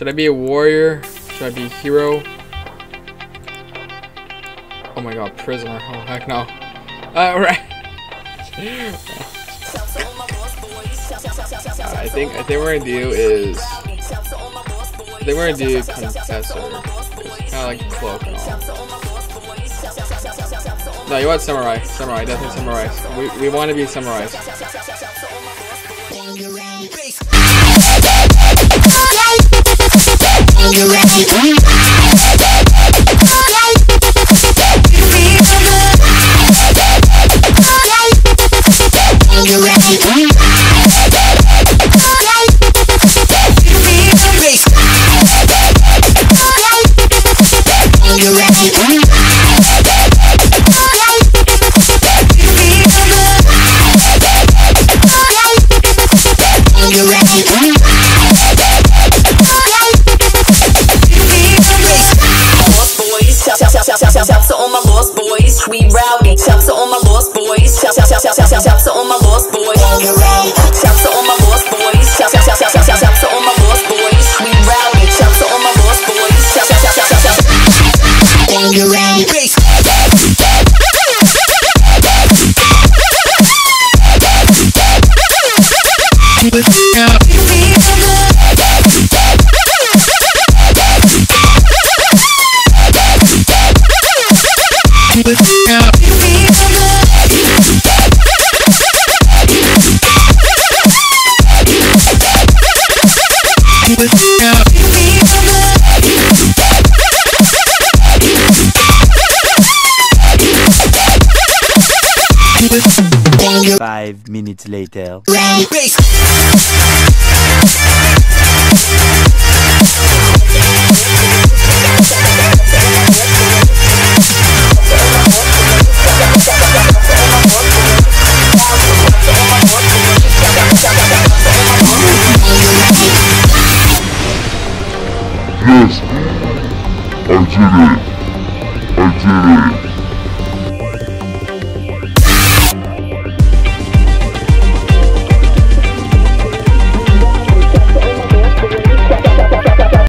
Should I be a warrior? Should I be a hero? Oh my god, prisoner. Oh heck no. Alright. I think I think we're gonna do is I think we're gonna do confessor. It's kinda like cloak and all. No, you want samurai. Samurai, definitely samurai. We we wanna be samurais. We rowdy, to all my Five minutes later. I did it. I did it.